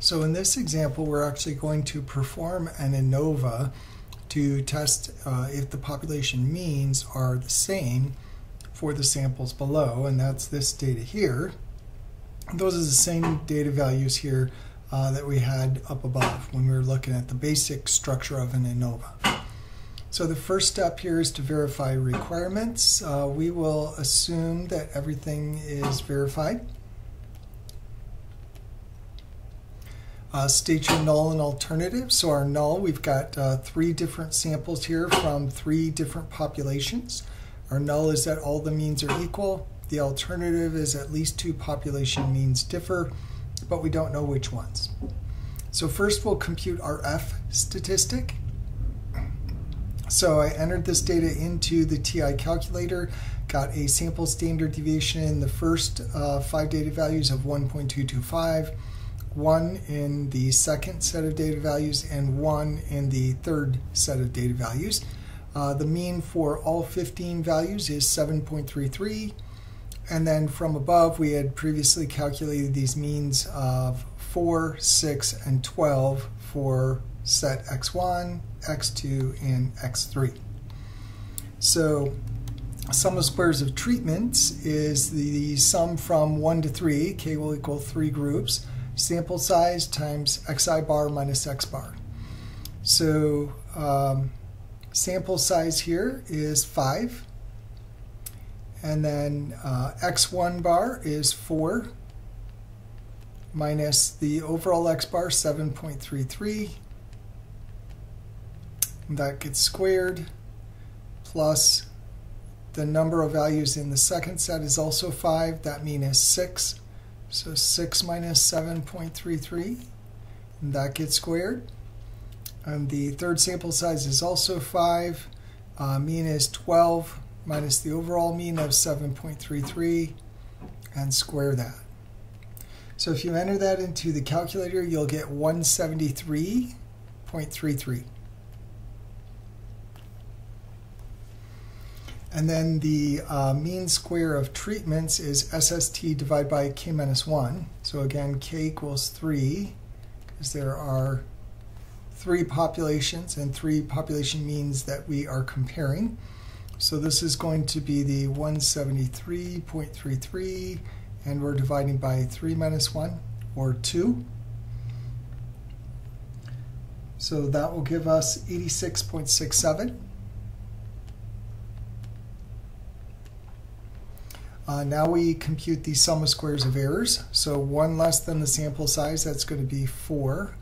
So in this example, we're actually going to perform an ANOVA to test uh, if the population means are the same for the samples below, and that's this data here. Those are the same data values here uh, that we had up above when we were looking at the basic structure of an ANOVA. So the first step here is to verify requirements. Uh, we will assume that everything is verified. Uh, state your null and alternative. So our null, we've got uh, three different samples here from three different populations. Our null is that all the means are equal. The alternative is at least two population means differ, but we don't know which ones. So first we'll compute our F statistic. So I entered this data into the TI calculator, got a sample standard deviation in the first uh, five data values of 1.225, one in the second set of data values, and one in the third set of data values. Uh, the mean for all 15 values is 7.33. And then from above, we had previously calculated these means of 4, 6, and 12 for set x1, x2, and x3. So sum of squares of treatments is the sum from 1 to 3, k will equal 3 groups, sample size times xi bar minus x bar. So um, sample size here is 5. And then uh, x1 bar is 4 minus the overall x bar 7.33. That gets squared plus the number of values in the second set is also 5. That mean is 6. So 6 minus 7.33. That gets squared. And the third sample size is also 5. Uh, mean is 12 minus the overall mean of 7.33 and square that. So if you enter that into the calculator, you'll get 173.33. And then the uh, mean square of treatments is SST divided by k minus 1. So again, k equals 3, because there are three populations and three population means that we are comparing. So this is going to be the 173.33, and we're dividing by 3 minus 1, or 2. So that will give us 86.67. Uh, now we compute the sum of squares of errors. So 1 less than the sample size, that's going to be 4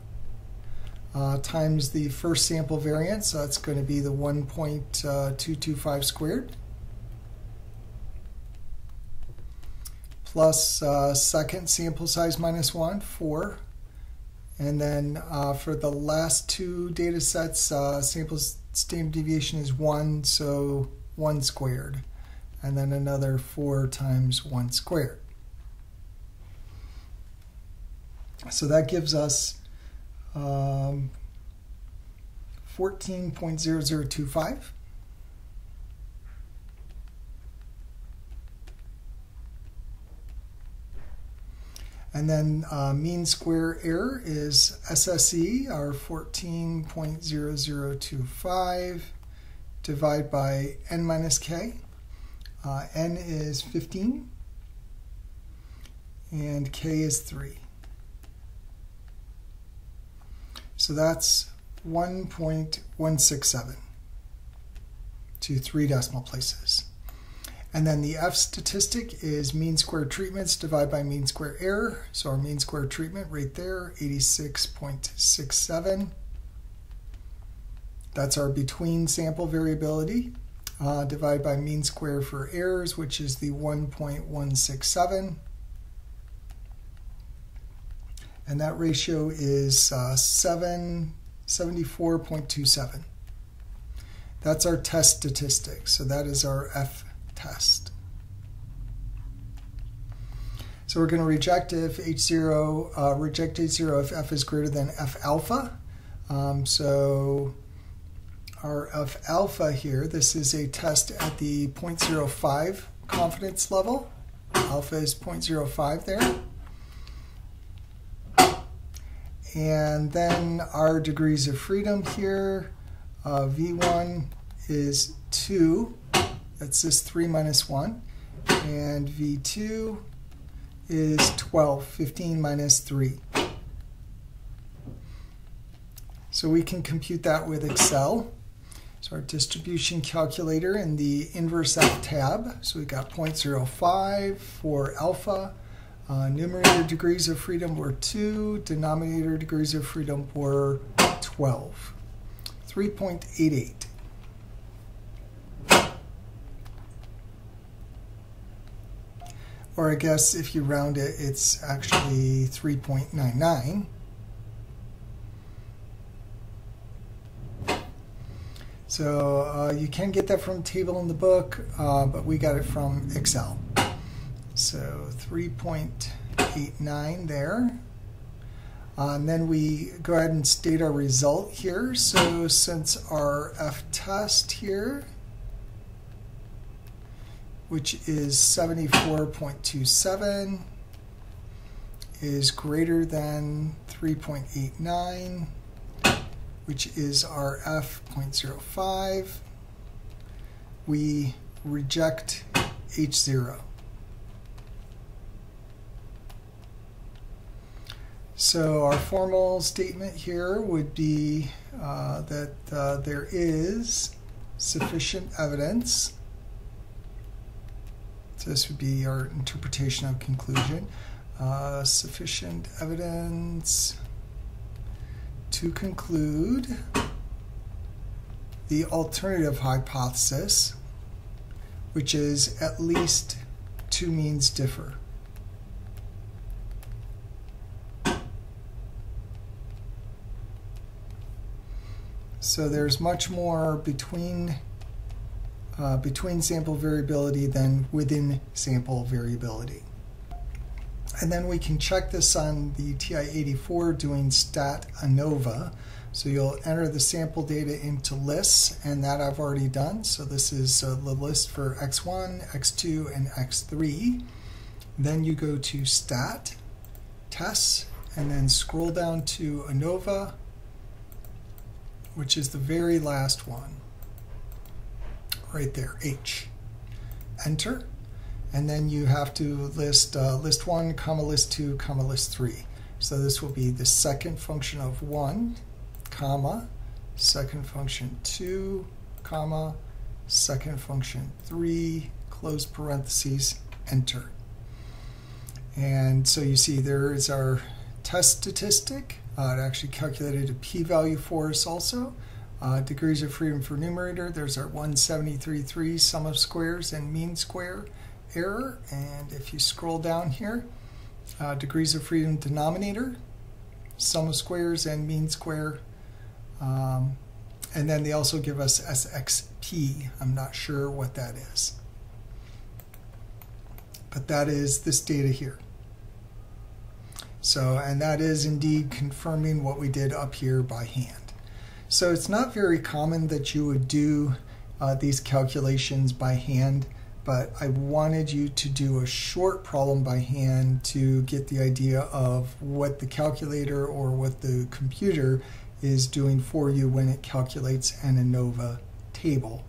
uh, times the first sample variance, so that's going to be the 1.225 squared, plus uh, second sample size minus 1, 4. And then uh, for the last two data sets, uh, sample standard deviation is 1, so 1 squared. And then another 4 times 1 squared. So that gives us um, 14.0025. And then uh, mean square error is SSE, our 14.0025, divide by n minus k. Uh, n is 15, and k is 3. So that's 1.167 to three decimal places. And then the F statistic is mean square treatments divided by mean square error. So our mean square treatment right there, 86.67. That's our between sample variability uh, divided by mean square for errors, which is the 1.167 and that ratio is uh, 7, 74.27. That's our test statistic, so that is our F test. So we're going to reject if H0, uh, reject H0 if F is greater than F alpha. Um, so our of alpha here, this is a test at the 0.05 confidence level. Alpha is 0.05 there. and then our degrees of freedom here, uh, V1 is 2, that's this 3 minus 1, and V2 is 12, 15 minus 3. So we can compute that with Excel. So our distribution calculator in the inverse F tab. So we've got 0.05 for alpha. Uh, numerator degrees of freedom were 2. Denominator degrees of freedom were 12. 3.88. Or I guess if you round it, it's actually 3.99. So uh, you can get that from table in the book, uh, but we got it from Excel. So 3.89 there. Uh, and then we go ahead and state our result here. So since our F test here, which is 74.27, is greater than 3.89, which is our f.05, we reject h0. So our formal statement here would be uh, that uh, there is sufficient evidence. So this would be our interpretation of conclusion. Uh, sufficient evidence to conclude the alternative hypothesis, which is at least two means differ. So there's much more between uh, between sample variability than within sample variability. And then we can check this on the TI-84 doing stat ANOVA. So you'll enter the sample data into lists, and that I've already done. So this is uh, the list for X1, X2, and X3. Then you go to stat, tests, and then scroll down to ANOVA, which is the very last one. Right there, H. Enter and then you have to list uh, list 1, comma list 2, comma list 3. So this will be the second function of 1, comma, second function 2, comma, second function 3, close parentheses, enter. And so you see there is our test statistic. Uh, it actually calculated a p-value for us also. Uh, degrees of freedom for numerator, there's our 173.3 sum of squares and mean square error. And if you scroll down here, uh, degrees of freedom denominator, sum of squares and mean square. Um, and then they also give us SXP. I'm not sure what that is. But that is this data here. So, and that is indeed confirming what we did up here by hand. So it's not very common that you would do uh, these calculations by hand but I wanted you to do a short problem by hand to get the idea of what the calculator or what the computer is doing for you when it calculates an ANOVA table